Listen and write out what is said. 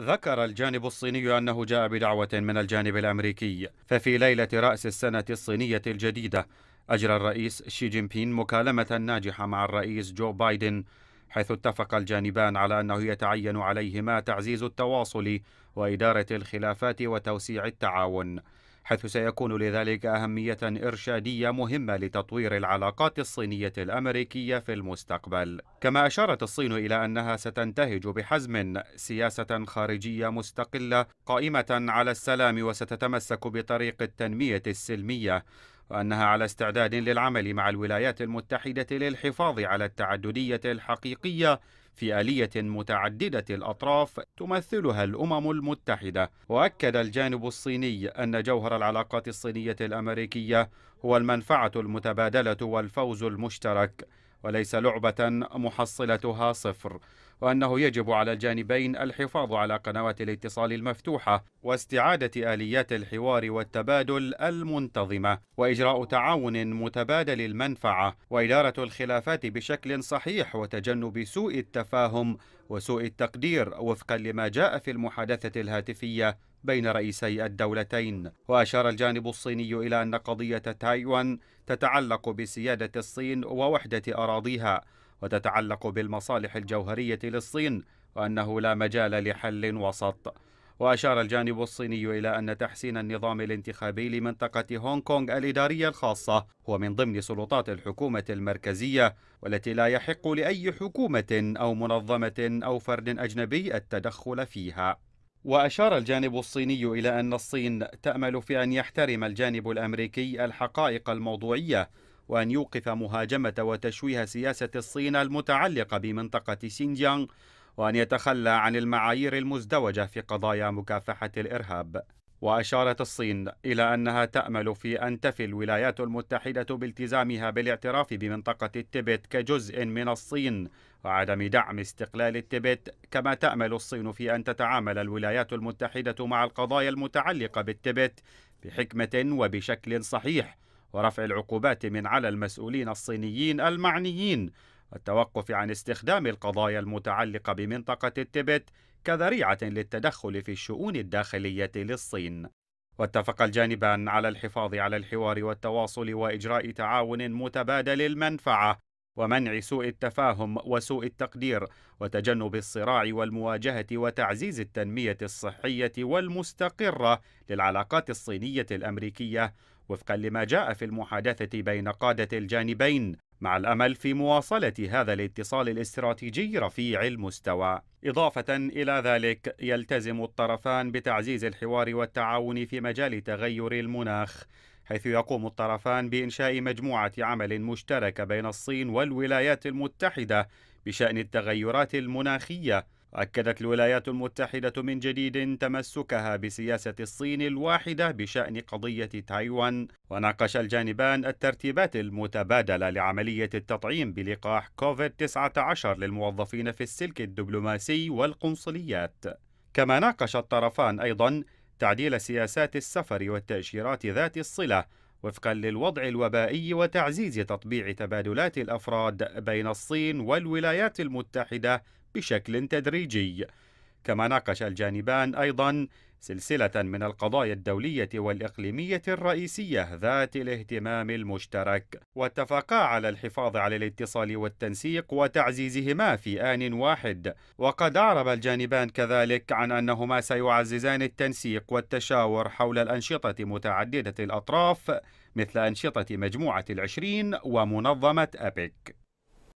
ذكر الجانب الصيني أنه جاء بدعوة من الجانب الأمريكي ففي ليلة رأس السنة الصينية الجديدة أجرى الرئيس شي جين بين مكالمة ناجحة مع الرئيس جو بايدن حيث اتفق الجانبان على أنه يتعين عليهما تعزيز التواصل وإدارة الخلافات وتوسيع التعاون. حيث سيكون لذلك أهمية إرشادية مهمة لتطوير العلاقات الصينية الأمريكية في المستقبل. كما أشارت الصين إلى أنها ستنتهج بحزم سياسة خارجية مستقلة قائمة على السلام وستتمسك بطريق التنمية السلمية وأنها على استعداد للعمل مع الولايات المتحدة للحفاظ على التعددية الحقيقية في آلية متعددة الأطراف تمثلها الأمم المتحدة. وأكد الجانب الصيني أن جوهر العلاقات الصينية الأمريكية هو المنفعة المتبادلة والفوز المشترك. وليس لعبة محصلتها صفر وأنه يجب على الجانبين الحفاظ على قنوات الاتصال المفتوحة واستعادة آليات الحوار والتبادل المنتظمة وإجراء تعاون متبادل المنفعة وإدارة الخلافات بشكل صحيح وتجنب سوء التفاهم وسوء التقدير وفقا لما جاء في المحادثة الهاتفية بين رئيسي الدولتين وأشار الجانب الصيني إلى أن قضية تايوان تتعلق بسيادة الصين ووحدة أراضيها وتتعلق بالمصالح الجوهرية للصين وأنه لا مجال لحل وسط. وأشار الجانب الصيني إلى أن تحسين النظام الانتخابي لمنطقة هونغ كونغ الإدارية الخاصة هو من ضمن سلطات الحكومة المركزية والتي لا يحق لأي حكومة أو منظمة أو فرد أجنبي التدخل فيها. وأشار الجانب الصيني إلى أن الصين تأمل في أن يحترم الجانب الأمريكي الحقائق الموضوعية وأن يوقف مهاجمة وتشويه سياسة الصين المتعلقة بمنطقة سينجيانغ وأن يتخلى عن المعايير المزدوجة في قضايا مكافحة الإرهاب. وأشارت الصين إلى أنها تأمل في أن تفي الولايات المتحدة بالتزامها بالاعتراف بمنطقة التبت كجزء من الصين وعدم دعم استقلال التبت كما تأمل الصين في أن تتعامل الولايات المتحدة مع القضايا المتعلقة بالتبت بحكمة وبشكل صحيح ورفع العقوبات من على المسؤولين الصينيين المعنيين والتوقف عن استخدام القضايا المتعلقة بمنطقة التبت كذريعة للتدخل في الشؤون الداخلية للصين. واتفق الجانبان على الحفاظ على الحوار والتواصل وإجراء تعاون متبادل المنفعة ومنع سوء التفاهم وسوء التقدير وتجنب الصراع والمواجهة وتعزيز التنمية الصحية والمستقرة للعلاقات الصينية الأمريكية وفقا لما جاء في المحادثة بين قادة الجانبين مع الأمل في مواصلة هذا الاتصال الاستراتيجي رفيع المستوى. إضافة إلى ذلك يلتزم الطرفان بتعزيز الحوار والتعاون في مجال تغير المناخ حيث يقوم الطرفان بإنشاء مجموعة عمل مشتركة بين الصين والولايات المتحدة بشأن التغيرات المناخية أكدت الولايات المتحدة من جديد تمسكها بسياسة الصين الواحدة بشأن قضية تايوان. وناقش الجانبان الترتيبات المتبادلة لعملية التطعيم بلقاح كوفيد-19 للموظفين في السلك الدبلوماسي والقنصليات. كما ناقش الطرفان أيضا تعديل سياسات السفر والتأشيرات ذات الصلة وفقا للوضع الوبائي وتعزيز تطبيع تبادلات الأفراد بين الصين والولايات المتحدة بشكل تدريجي. كما ناقش الجانبان أيضا سلسلة من القضايا الدولية والإقليمية الرئيسية ذات الاهتمام المشترك واتفقا على الحفاظ على الاتصال والتنسيق وتعزيزهما في آن واحد. وقد أعرب الجانبان كذلك عن أنهما سيعززان التنسيق والتشاور حول الأنشطة متعددة الأطراف مثل أنشطة مجموعة العشرين ومنظمة أبيك.